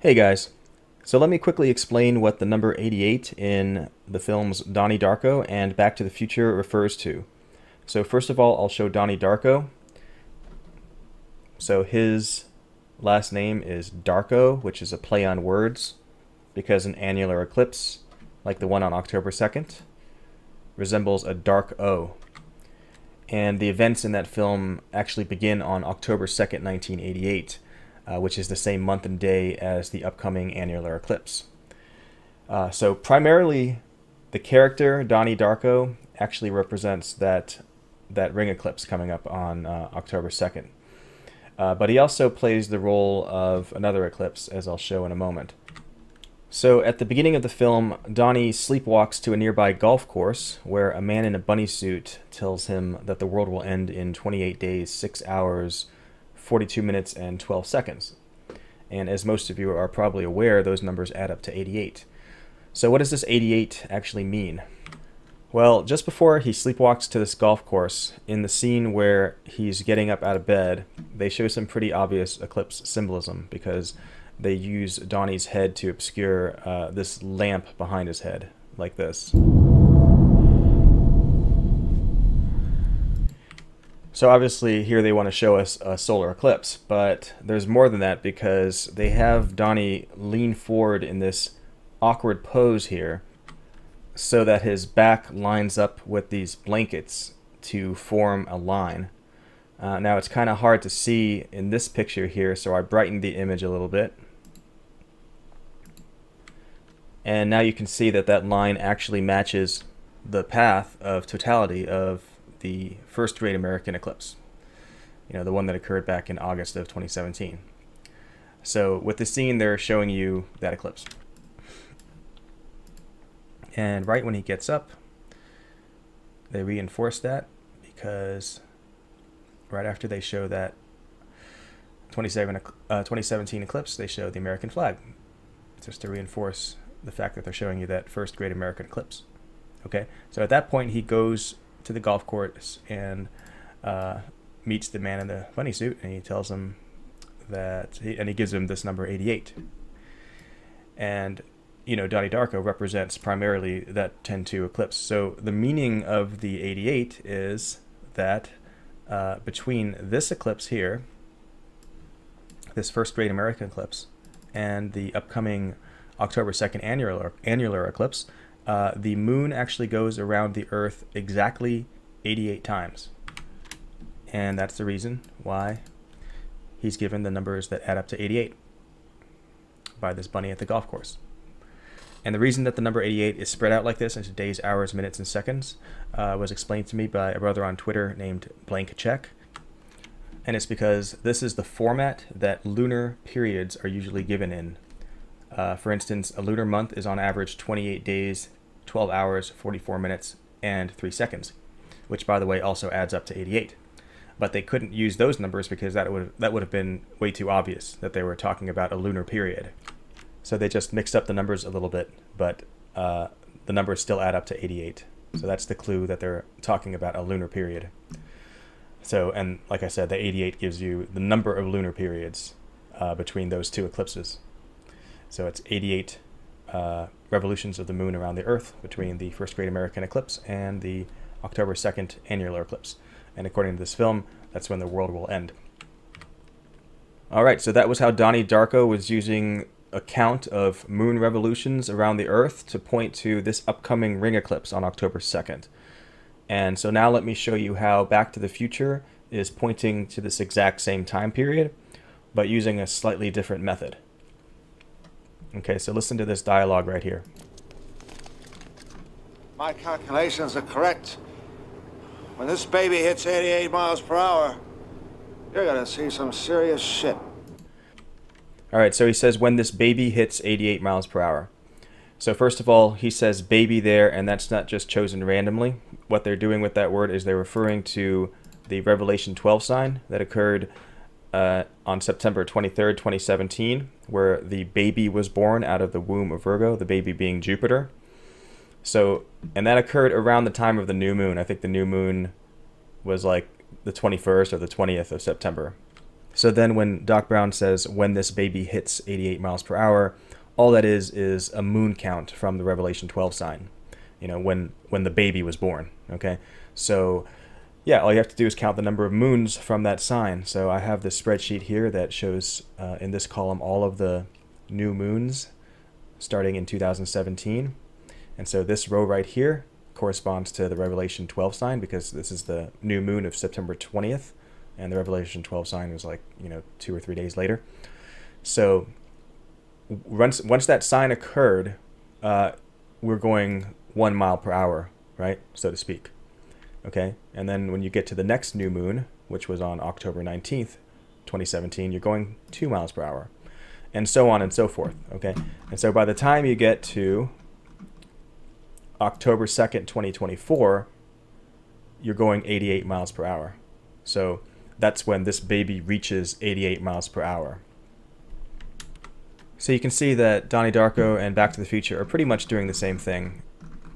Hey guys. So let me quickly explain what the number 88 in the films Donnie Darko and Back to the Future refers to. So first of all, I'll show Donnie Darko. So his last name is Darko, which is a play on words, because an annular eclipse, like the one on October 2nd, resembles a dark O. And the events in that film actually begin on October 2nd, 1988 uh, which is the same month and day as the upcoming annular eclipse. Uh, so primarily, the character Donnie Darko actually represents that that ring eclipse coming up on uh, October 2nd. Uh, but he also plays the role of another eclipse, as I'll show in a moment. So at the beginning of the film, Donnie sleepwalks to a nearby golf course where a man in a bunny suit tells him that the world will end in 28 days, 6 hours, 42 minutes and 12 seconds. And as most of you are probably aware, those numbers add up to 88. So what does this 88 actually mean? Well, just before he sleepwalks to this golf course, in the scene where he's getting up out of bed, they show some pretty obvious eclipse symbolism because they use Donnie's head to obscure uh, this lamp behind his head, like this. So obviously here they want to show us a solar eclipse, but there's more than that because they have Donnie lean forward in this awkward pose here so that his back lines up with these blankets to form a line. Uh, now it's kind of hard to see in this picture here, so I brightened the image a little bit. And now you can see that that line actually matches the path of totality of the first great American eclipse, you know, the one that occurred back in August of 2017. So with the scene, they're showing you that eclipse. And right when he gets up, they reinforce that because right after they show that 27, uh, 2017 eclipse, they show the American flag, just to reinforce the fact that they're showing you that first great American eclipse. Okay, so at that point, he goes to the golf course and uh, meets the man in the bunny suit, and he tells him that, he, and he gives him this number 88. And you know, Donnie Darko represents primarily that 10-2 eclipse. So the meaning of the 88 is that uh, between this eclipse here, this first great American eclipse, and the upcoming October 2nd annular, annular eclipse, uh, the moon actually goes around the Earth exactly 88 times. And that's the reason why he's given the numbers that add up to 88 by this bunny at the golf course. And the reason that the number 88 is spread out like this into days, hours, minutes, and seconds uh, was explained to me by a brother on Twitter named Blank Check. And it's because this is the format that lunar periods are usually given in. Uh, for instance, a lunar month is on average 28 days, 12 hours, 44 minutes, and 3 seconds, which by the way also adds up to 88. But they couldn't use those numbers because that would that would have been way too obvious that they were talking about a lunar period. So they just mixed up the numbers a little bit, but uh, the numbers still add up to 88. So that's the clue that they're talking about a lunar period. So, and like I said, the 88 gives you the number of lunar periods uh, between those two eclipses. So it's 88 uh, revolutions of the moon around the Earth between the first great American eclipse and the October 2nd annular eclipse. And according to this film, that's when the world will end. All right, so that was how Donnie Darko was using a count of moon revolutions around the Earth to point to this upcoming ring eclipse on October 2nd. And so now let me show you how Back to the Future is pointing to this exact same time period, but using a slightly different method. Okay, so listen to this dialogue right here. My calculations are correct. When this baby hits 88 miles per hour, you're gonna see some serious shit. All right, so he says when this baby hits 88 miles per hour. So first of all, he says baby there, and that's not just chosen randomly. What they're doing with that word is they're referring to the Revelation 12 sign that occurred uh, on September 23rd, 2017, where the baby was born out of the womb of Virgo, the baby being Jupiter. So, and that occurred around the time of the new moon. I think the new moon was like the 21st or the 20th of September. So then when Doc Brown says when this baby hits 88 miles per hour, all that is is a moon count from the Revelation 12 sign. You know, when when the baby was born, okay? So yeah, all you have to do is count the number of moons from that sign. So I have this spreadsheet here that shows uh, in this column all of the new moons starting in 2017. And so this row right here corresponds to the Revelation 12 sign because this is the new moon of September 20th. And the Revelation 12 sign was like, you know, two or three days later. So once, once that sign occurred, uh, we're going one mile per hour, right? So to speak. Okay. And then when you get to the next new moon, which was on October 19th, 2017, you're going two miles per hour and so on and so forth. Okay, and so by the time you get to October 2nd, 2024, you're going 88 miles per hour. So that's when this baby reaches 88 miles per hour. So you can see that Donnie Darko and Back to the Future are pretty much doing the same thing.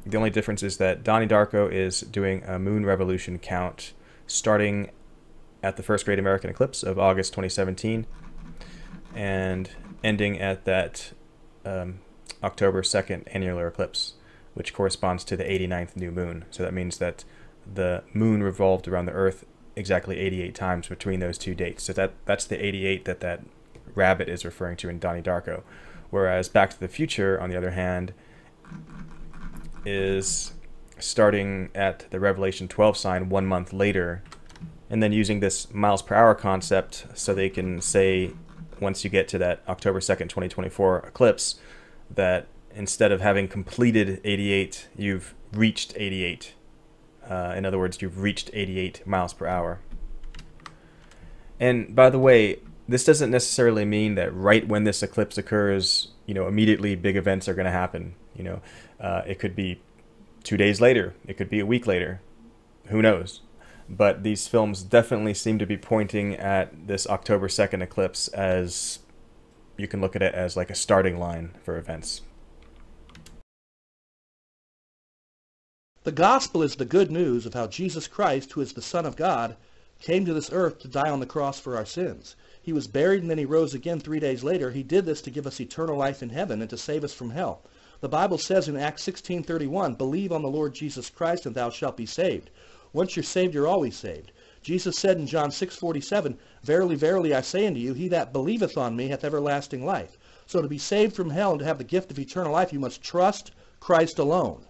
The only difference is that Donnie Darko is doing a moon revolution count starting at the first great American eclipse of August 2017 and ending at that um, October 2nd annular eclipse, which corresponds to the 89th new moon. So that means that the moon revolved around the Earth exactly 88 times between those two dates. So that that's the 88 that that rabbit is referring to in Donnie Darko. Whereas Back to the Future, on the other hand, is starting at the Revelation 12 sign one month later, and then using this miles per hour concept so they can say once you get to that October 2nd, 2024 eclipse, that instead of having completed 88, you've reached 88. Uh, in other words, you've reached 88 miles per hour. And by the way, this doesn't necessarily mean that right when this eclipse occurs, you know, immediately big events are going to happen. You know, uh, it could be two days later, it could be a week later. Who knows? but these films definitely seem to be pointing at this October 2nd eclipse as you can look at it as like a starting line for events. The gospel is the good news of how Jesus Christ, who is the Son of God, came to this earth to die on the cross for our sins. He was buried and then he rose again three days later. He did this to give us eternal life in heaven and to save us from hell. The Bible says in Acts 16:31, "Believe on the Lord Jesus Christ and thou shalt be saved." Once you're saved, you're always saved. Jesus said in John 6:47, "Verily, verily, I say unto you, he that believeth on me hath everlasting life." So to be saved from hell and to have the gift of eternal life, you must trust Christ alone.